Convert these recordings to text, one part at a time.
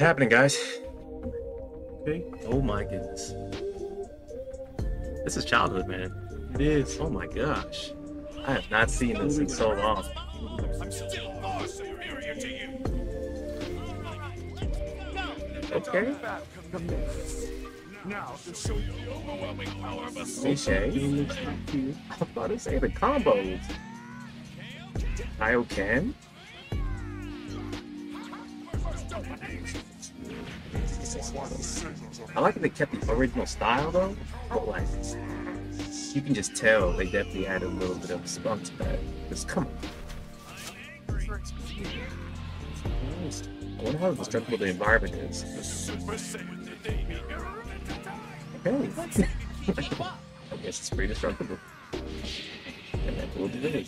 happening, guys? Okay. Oh my goodness. This is childhood, man. It is. Oh my gosh. I have not seen this in so long. I'm still far superior to you. Okay. Now to show you the overwhelming power of a Cliche. It looks like you. I was about to say the combos. Kaioken? I like that they kept the original style though, but like you can just tell they definitely added a little bit of spunk to that. Just come on. I wonder how destructible the environment is. Okay. I guess it's pretty destructible. And that will do it.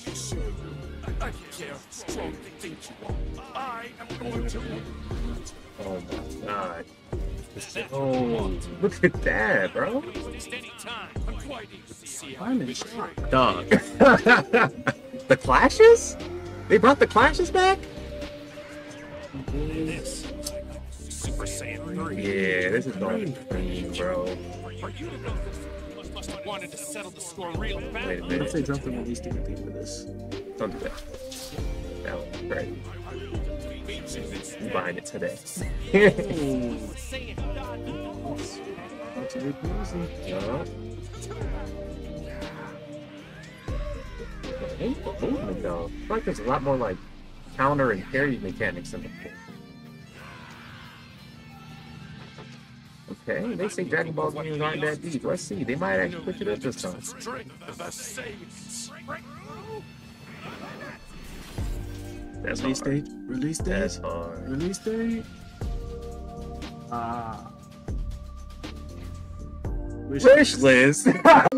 I care how strong you think you are. I am going to. Oh my god. Oh, look at that, bro. I'm in shock. Dog. the clashes? They brought the clashes back? this. Super Saiyan 3. Yeah, this is going clean, bro. For you to know this, must have Wait. What if minute. they the release date for this? Don't do that. Was great. I'm buying it today. That's a crazy. Yup. I movement though. I feel like there's a lot more like counter and parry mechanics in the game. Okay, they say Dragon Ball games aren't that deep. Let's see. They might actually push it up this time. That's Release hard. date? Release date? That's hard. Release date? Ah. Wish Wish list.